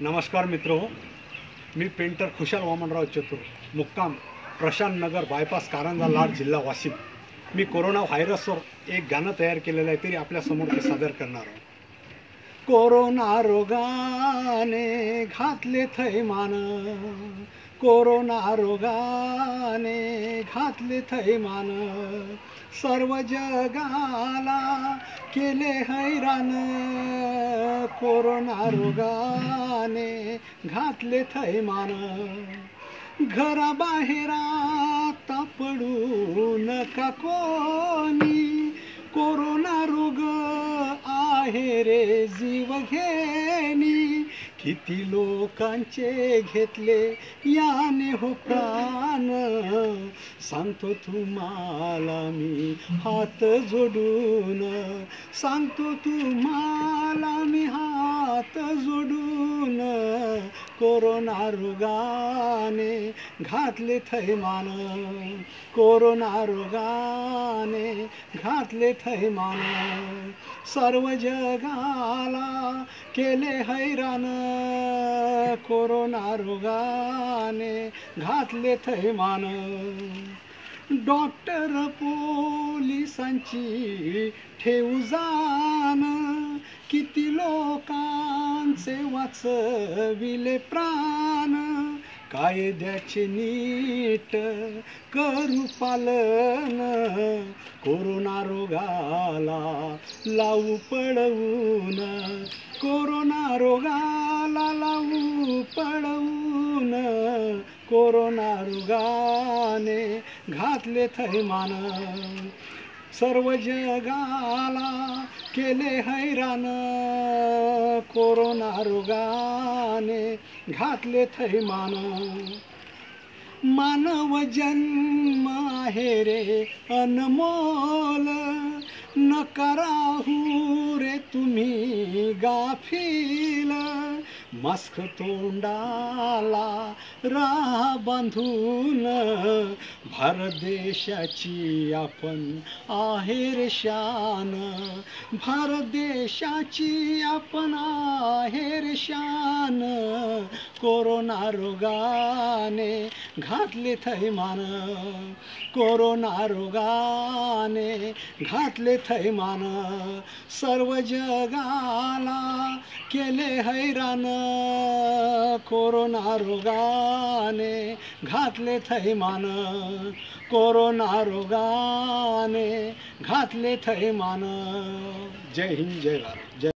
नमस्कार मित्र मी पेंटर खुशाल वामनराव चतुर मुक्काम प्रशांत नगर बायपास कारंजा लाड जिल्हा वाशिम. मी कोरोना व्हायरसवर एक गाणं तयार केलेलं आहे तरी आपल्यासमोर ते सादर करणार आहे. कोरोना रोगाने घातले थैमान कोरोना रोगाने घातले थैमान सर्व जगाला केले हैराण कोरोना रोगाने घातले थैमान. घराबाहेर आता पडू नका कोणी. कोरोना रोग आहे रे जीव घेणी. किती लोकांचे घेतले याने हो प्राण. सांगतो तुम्हाला मी हात जोडून. सांगतो तुम्हाला मी हात जोडून कोरोना रोगाने घातले थैमान. कोरोना रुगाने घातले थैमान. सर्व जगाला केले हैराण कोरोना रोगाने घातले थैमान. डॉक्टर पोलिसांची ठेवू जाण. किती लोकांचे वाचविले प्राण. कायद्याचे नीट करू पालन. कोरोना रोगाला लावू पडवून कोरोना रोगाला लावू पळवून. कोरोना रोगाने घातले थैमान. सर्व जगाला केले हैराण. कोरोना रोगाने घातले थैमान. मानव जन्म आहे रे अनमोल. न राहू रे तुम्ही गाफील. मास्क तोंडाला राह बांधून भारत देशाची आपण आहेर शान. भारत देशाची आपण आहेर शान. कोरोना रोगाने घातले थैमान. कोरोना रोगाने घातले थैमान. सर्व जगाला केले हैराण कोरोना रोगाने घातले थैमान. कोरोना रोगाने घातले थैमान. जय हिंद जय भारत जय